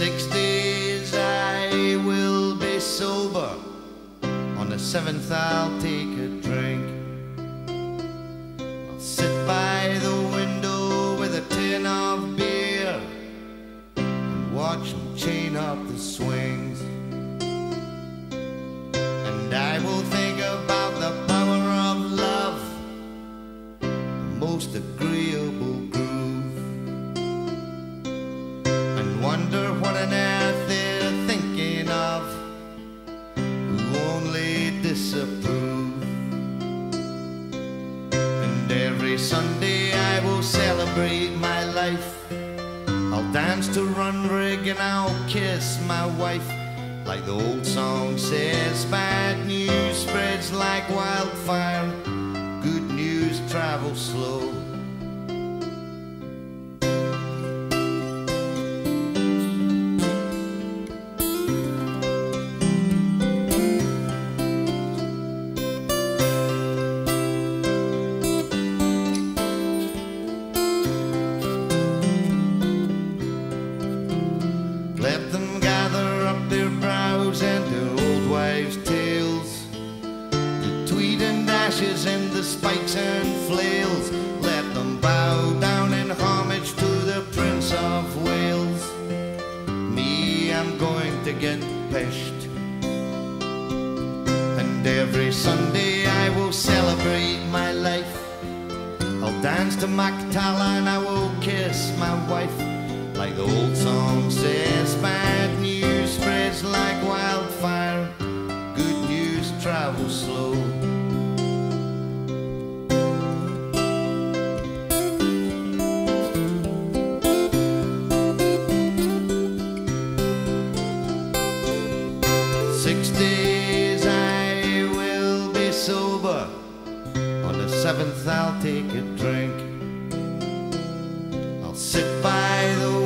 Six days I will be sober. On the seventh I'll take a drink. I'll sit by the window with a tin of beer and watch them chain up the swings. And I will think about the power of love, the most agreeable groove, Sunday I will celebrate my life. I'll dance to Runrig and I'll kiss my wife. Like the old song says, bad news spreads like wildfire. Good news travels slow. Ashes and the spikes and flails. Let them bow down in homage to the Prince of Wales. Me, I'm going to get peshed. And every Sunday I will celebrate my life. I'll dance to Mactala and I will kiss my wife. Like the old song says, bad news spreads like wildfire. Good news travels slow. Seventh I'll take a drink. I'll sit by the